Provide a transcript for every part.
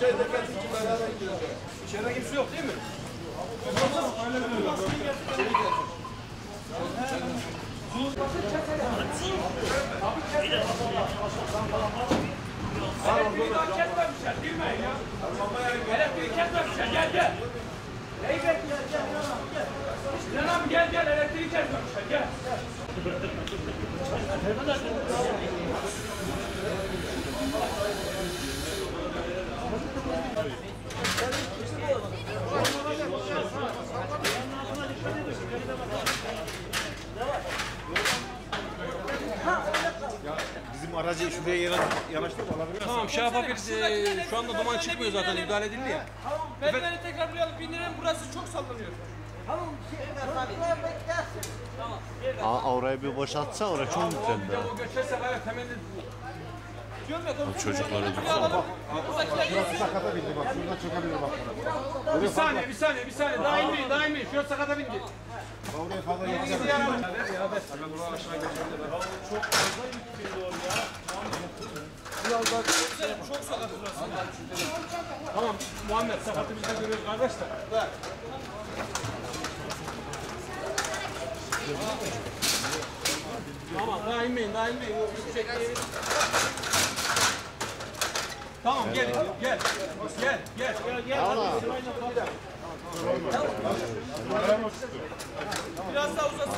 Çayda kendi için beraber girecek. İçeride kimse yok değil mi? Elektriği kesmemişler. Gel gel. Neyi aracı şuraya yana- yanaştırıp alabilir misin? Tamam şey yapabiliriz. Ee, şu anda duman çıkmıyor zaten müdahale edildi ya. Merdiveni tekrar buraya alıp bindirelim, burası çok sallanıyor. Aa, orayı bir boşaltsa orası çok yüklendi. O göçerse bayağı temelli Çocukları Burası sakata bindi bak. Şuradan çökebilir bak. Bir saniye, bir saniye, bir saniye. Daha inmeyin, daha inmeyin. Şuraya sakata bindi. Oraya fazla yapacak. Tamam, Muhammed sakatı biz de görüyoruz kardeş de. Tamam, daha inmeyin, daha inmeyin. Tamam, gel, gel. Gel, gel, gel, gel. Biraz daha uzasın.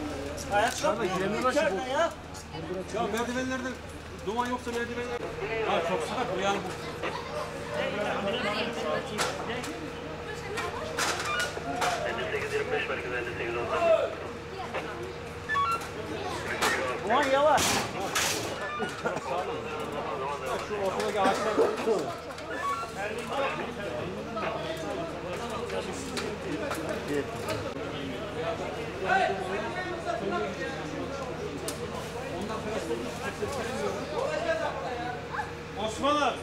Ya? Merdivenlerde duman yoksa merdivenler... Ya çok sıcak bu yani bu. Şu ortadaki ağaçlar... Osman abi.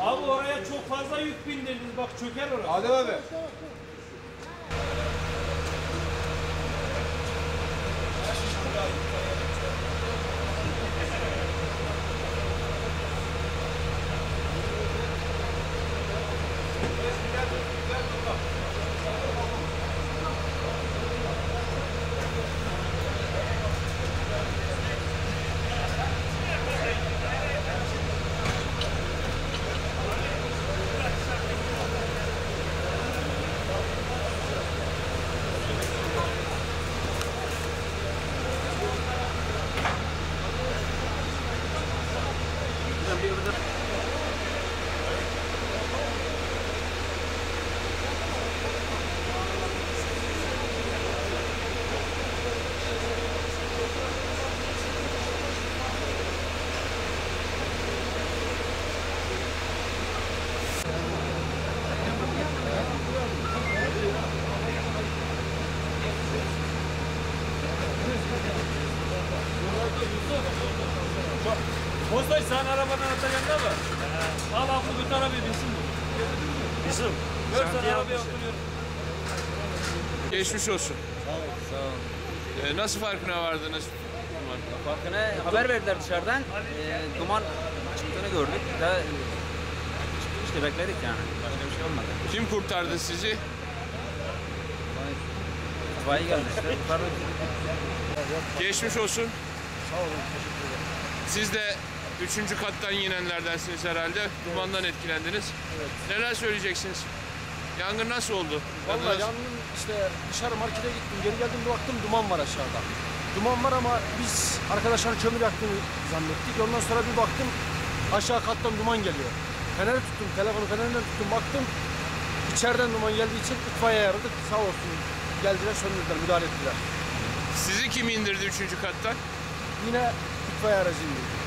Abi oraya çok fazla yük bindirdiniz. Bak çöker orası. Adem abi. Bozday sen arabanın atacağında mı? Al abi bu tarafa binsin bu. Bizim. Gör sen arabaya oturuyorum. Geçmiş olsun. Sağ ol. Sağ ol. Ee, nasıl farkına vardınız? Farkına haber verdiler dışarıdan. Ee, duman çıktığını gördük. Daha çıktı işte bekledik yani. Başka bir şey olmadı. Kim kurtardı sizi? İtfaiye geldi işte. Geçmiş olsun. Sağ olun. Siz de üçüncü kattan inenlerdensiniz herhalde. Dumandan etkilendiniz. Evet. Neler söyleyeceksiniz? Yangın nasıl oldu? Vallahi Nasıl- yangın işte dışarı markete gittim. Geri geldim bir baktım duman var aşağıda. Duman var ama biz arkadaşlar kömür yaktığını zannettik. Ondan sonra bir baktım aşağı kattan duman geliyor. Fener tuttum, telefonu fenerden tuttum baktım. İçeriden duman geldiği için itfaiye aradık. Sağ olsun geldiler söndürdüler, müdahale ettiler. Sizi kim indirdi üçüncü kattan? Yine itfaiye aracı indirdi.